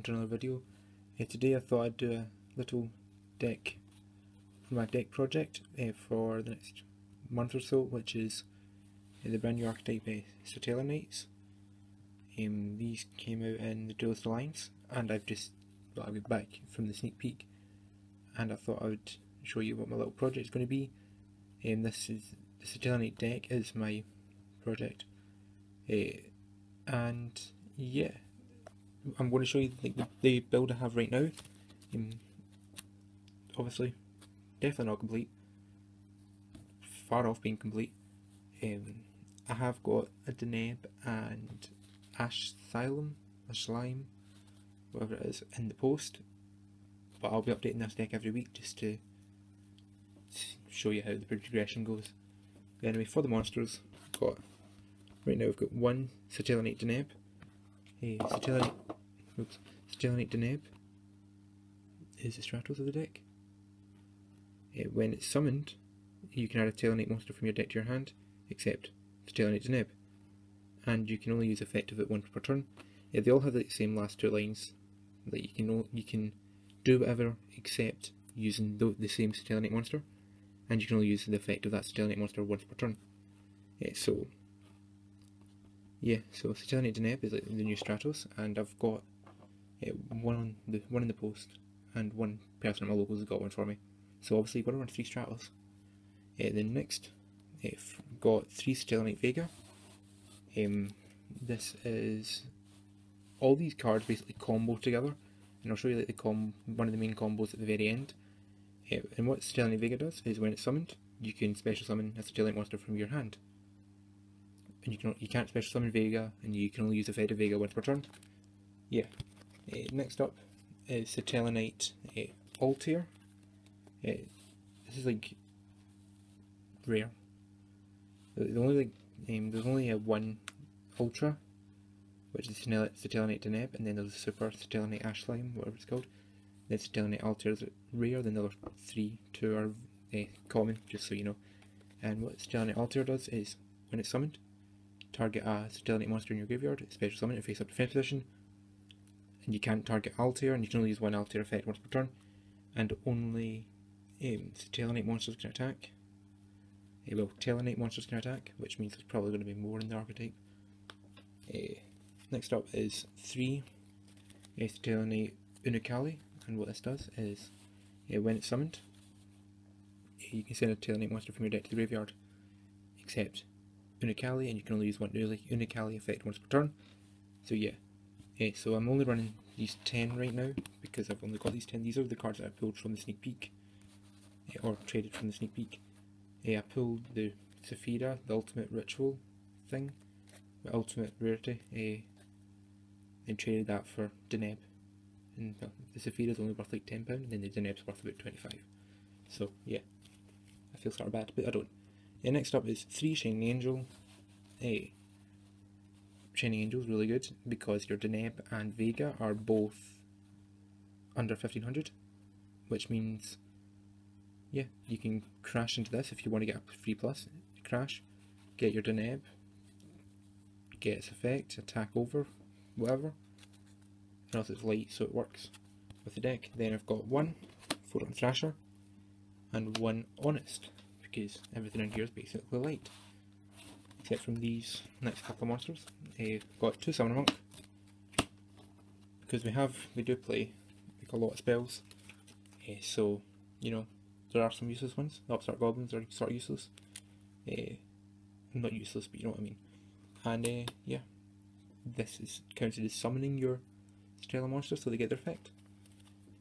welcome to another video. Uh, today I thought I'd do a little deck for my deck project uh, for the next month or so, which is uh, the brand new archetype uh, Satellarknights. Um, these came out in the Duelist Alliance, and I've just well, I got back from the sneak peek, and I thought I would show you what my little project is going to be. Um, this is the Satellarknight deck is my project, and yeah. I'm going to show you the, the build I have right now. Um, obviously, definitely not complete. Far off being complete. Um, I have got a Deneb and Ash Asylum, a Slime, whatever it is, in the post. But I'll be updating this deck every week just to show you how the progression goes. Anyway, for the monsters, got right now we've got one Satellarknight Deneb, a Satella Oops. Stellarknight Deneb is the Stratos of the deck. Uh, when it's summoned, you can add a Stellarknight monster from your deck to your hand, except Stellarknight Deneb. And you can only use effect of it once per turn. Uh, they all have the same last two lines. That you can you can do whatever except using the, the same Stellarknight monster, and you can only use the effect of that Stellarknight monster once per turn. Uh, so yeah, so Stellarknight Deneb is like the new Stratos, and I've got uh, one on the one in the post, and one person at my locals has got one for me. So obviously, got run three Stratos. Uh, then next, I've got three Stellar Vega. Um, this is all these cards basically combo together, and I'll show you like the com one of the main combos at the very end. Uh, and what Stellar Vega does is when it's summoned, you can special summon a Stellar monster from your hand. And you can you can't special summon Vega, and you can only use a Fed of Vega once per turn. Yeah, uh, next up is the Telenite uh, Altair. Uh, this is like rare. The only like um, there's only a one Ultra, which is the Telenite Deneb, and then there's a Super Telenite Ash Slime, whatever it's called. Then Telenite Altair is rare. Then the other three, two are uh, common, just so you know. And what Telenite Altair does is, when it's summoned, target a Telenite monster in your graveyard, special summon it face up defense position, and you can't target Altair, and you can only use one Altair effect once per turn, and only um, Telenite monsters can attack. Uh, well, Telenite monsters can attack, which means there's probably going to be more in the archetype. Uh, next up is 3 uh, Telenite Unicali, and what this does is, uh, when it's summoned, you can send a Telenite monster from your deck to the graveyard, except Unicali, and you can only use one Unicali effect once per turn. So yeah, Okay, so I'm only running these 10 right now because I've only got these 10. These are the cards that I pulled from the sneak peek eh, or traded from the sneak peek. Yeah, I pulled the Saffira, the ultimate ritual thing, the ultimate rarity, uh, and traded that for Deneb. And the Saffira is only worth like £10 and then the Deneb's worth about 25 So yeah, I feel sort of bad, but I don't. Yeah, next up is 3 Shining Angel, a Shining Angel is really good because your Deneb and Vega are both under 1500, which means, yeah, you can crash into this if you want to get a free plus. Crash, get your Deneb, get its effect, attack over, whatever. And also it's light, so it works with the deck. Then I've got one Photon Thrasher and one Honest, because everything in here is basically light except from these next couple of monsters. I've got two Summoner Monk, because we have, we do play like a lot of spells, uh, so, you know, there are some useless ones. The Upstart Goblins are sort of useless. Uh, not useless, but you know what I mean. And uh, yeah, this is counted as summoning your Stella Monster so they get their effect.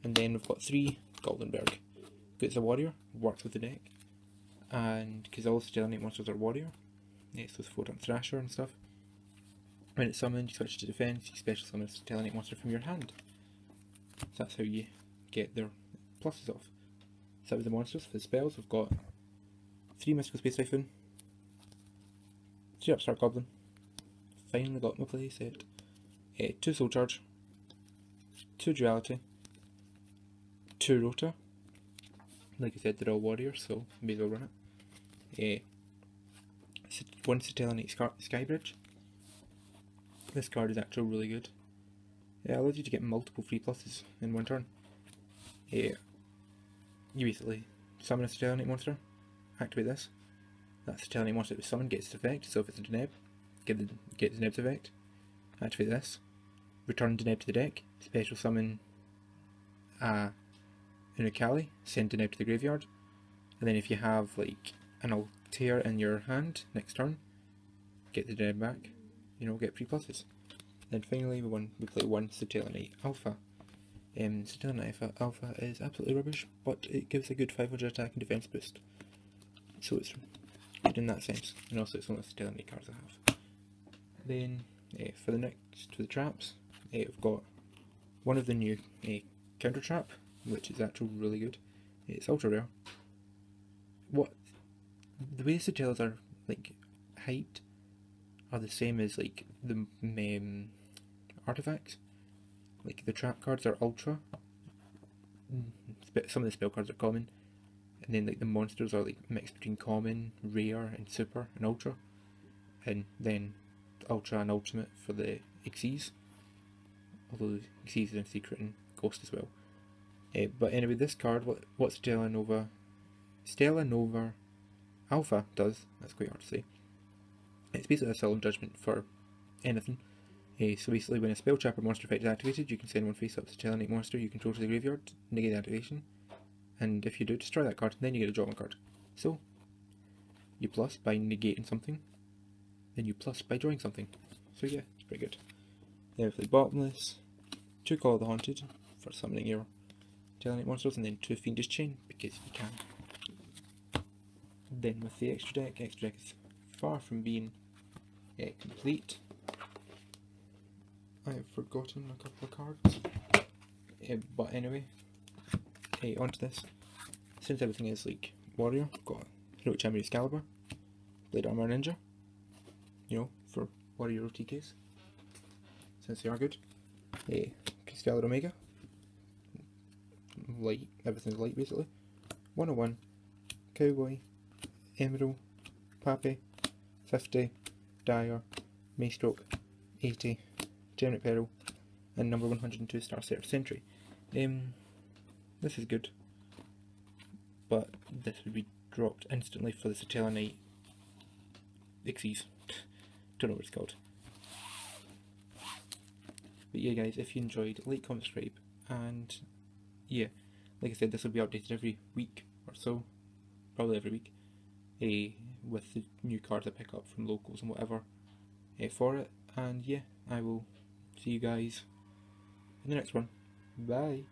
And then we've got three Goblindbergh. It's a warrior, works with the deck. And because all Stellarknight monsters are warrior, Next was Photon Thrasher and stuff. When it's summoned, you switch to defense, you special summon a Telenite monster from your hand. So that's how you get their pluses off. So was the monsters. For the spells, we've got three Mystical Space Typhoon, three Upstart Goblin, finally got my play set, uh, two Soul Charge, two Duality, two Rota. Like I said, they're all warriors, so may as well run it. Uh, one Satellite Sky Skybridge. This card is actually really good. It allows you to get multiple free pluses in one turn. Yeah. You basically summon a Stellarknight monster, activate this. That Stellarknight monster that was summoned gets its effect, so if it's a Deneb, get the get the Deneb's effect. Activate this. Return Deneb to the deck, special summon a Unikali, send Deneb to the graveyard. And then if you have like an Altair in your hand next turn, get the Deneb back, you know, get 3 pluses. Then finally we won we play one Satellarknight Alpha. Um, Satellarknight Alpha, Alpha is absolutely rubbish, but it gives a good 500 attack and defense boost. So it's good in that sense, and also it's one of the Satellarknight cards I have. Then uh, for the next, for the traps, uh, I've got one of the new uh, counter trap, which is actually really good. It's ultra rare. What the way Satellas are like height are the same as like the um, artifacts. Like the trap cards are ultra. Some of the spell cards are common, and then like the monsters are like mixed between common, rare, and super and ultra, and then ultra and ultimate for the Xyz. Although Xyz is in secret and ghost as well. Uh, but anyway, this card, what what Stellarnova, Stella Nova Alpha does, that's quite hard to say. It's basically a solemn judgment for anything. Uh, so basically, when a spell trap or monster effect is activated, you can send one face up to Stellarknight monster you control to the graveyard, negate the activation, and if you do, destroy that card, then you get a draw one card. So, you plus by negating something, then you plus by drawing something. So yeah, it's pretty good. Then we play Bottomless, two Call of the Haunted for summoning your Stellarknight monsters, and then two Fiendish Chain, because you can. Then with the extra deck, extra deck is far from being uh, complete. I have forgotten a couple of cards. Uh, but anyway, hey, onto this. Since everything is like warrior, I've got Heroic Champion Excalibur, Blade Armor Ninja, you know, for warrior OTKs, since they are good. Hey, Constellar Omega, light, everything's light basically. 101, Cowboy, Emerald, Pappy, 50, Dire, Maestroke, 80, Gem-Knight Pearl, and number 102 Star Seraph Sentry. Um, this is good, but this would be dropped instantly for the Satellarknight Xyz. Don't know what it's called. But yeah guys, if you enjoyed, like, comment, subscribe, and yeah, like I said, this will be updated every week or so, probably every week, uh, with the new cards I pick up from locals and whatever uh, for it, and yeah, I will see you guys in the next one. Bye.